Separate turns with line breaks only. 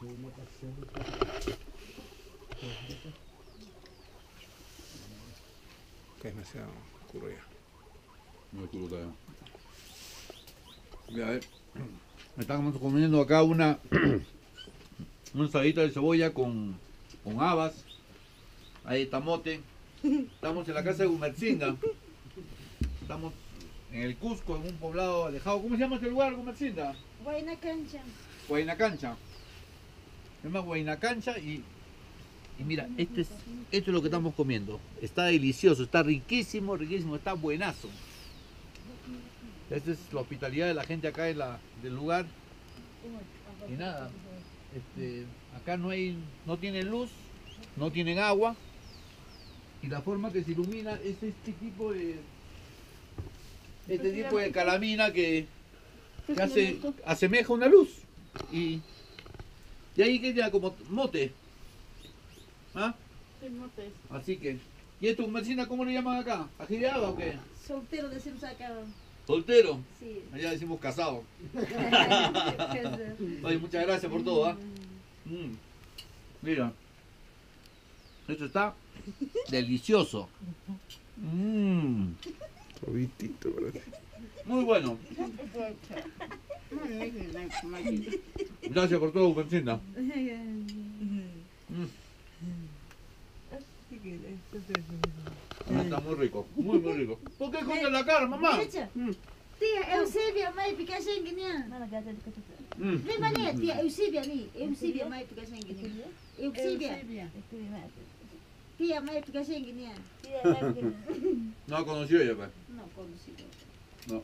Que es demasiado oscuro ya.
Muy oscuro todavía. Ya. Estamos comiendo acá una una ensaladita de cebolla con, con habas. Ahí tamote. Estamos en la casa de Gumercinda. Estamos en el Cusco, en un poblado alejado. ¿Cómo se llama este lugar, Gumercinda?
Buena cancha.
Guaynacancha. Se llama Guaynacancha y, y mira, este es, esto es lo que estamos comiendo. Está delicioso, está riquísimo, riquísimo, está buenazo. Esta es la hospitalidad de la gente acá en la, del lugar. Y nada, este, acá no hay, no tienen luz, no tienen agua. Y la forma que se ilumina es este tipo de, este tipo de calamina que, que hace, asemeja una luz. Y, y ahí queda como mote. ¿Ah? Así que. ¿Y esto, vecina, cómo le llaman acá? ¿Ajideada o qué?
Soltero decimos acá.
¿Soltero?
Sí.
Allá decimos casado. Oye, muchas gracias por todo, ¿ah? Mm. Mira. Esto está delicioso. Mm.
Parece.
Muy bueno. Gracias por todo, vecina. Mm. Ah, Está muy rico, muy muy rico. ¿Por qué escondes la cara, mamá?
Derecha. Tía Eusebia, mai pica sanguínea.
Mm.
Vem mané, tía Eusebia ali. Eusebia, mai pica. Eusebia. Tía, mai pica.
No ha conocido ella, pues.
No conocido.
No.